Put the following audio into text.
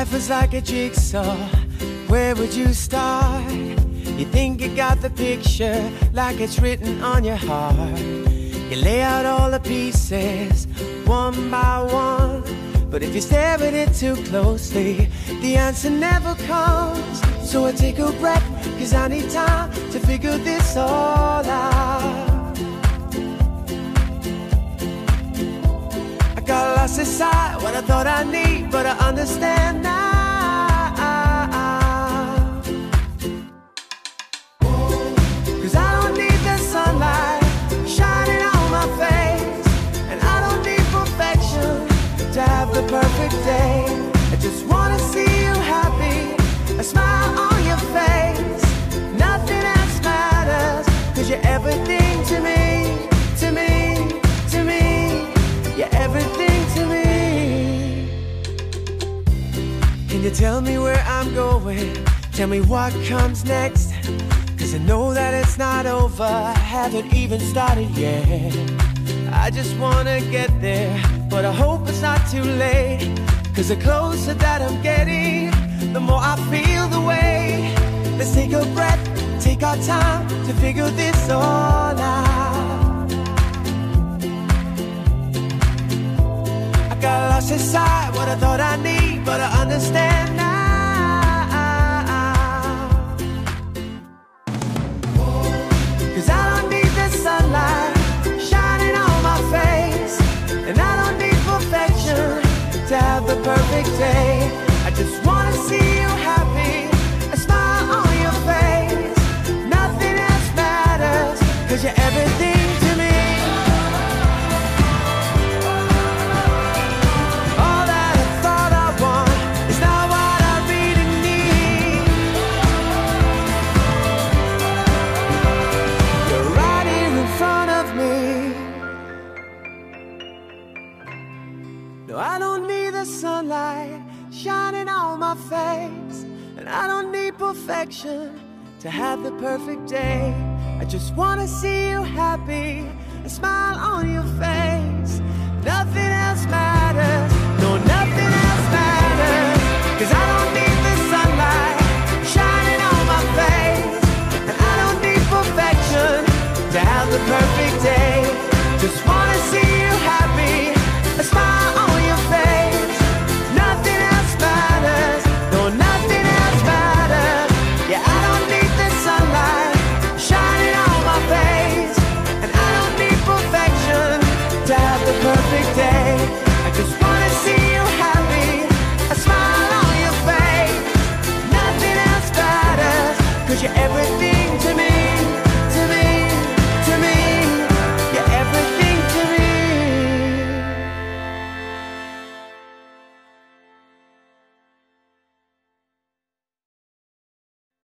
Life is like a jigsaw. Where would you start? You think you got the picture like it's written on your heart. You lay out all the pieces one by one. But if you stare at it too closely, the answer never comes. So I take a breath, cause I need time to figure this all out. I got lost inside what I thought I need, You're everything to me. Can you tell me where I'm going? Tell me what comes next. Cause I know that it's not over, I haven't even started yet. I just wanna get there, but I hope it's not too late. Cause the closer that I'm getting, the more I feel the way. Let's take a breath, take our time to figure this inside what I thought I need, but I understand now. Cause I sunlight shining on my face. And I don't need perfection to have the perfect day. I just wanna see you happy, a smile on your face. Nothing